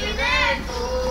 Amen.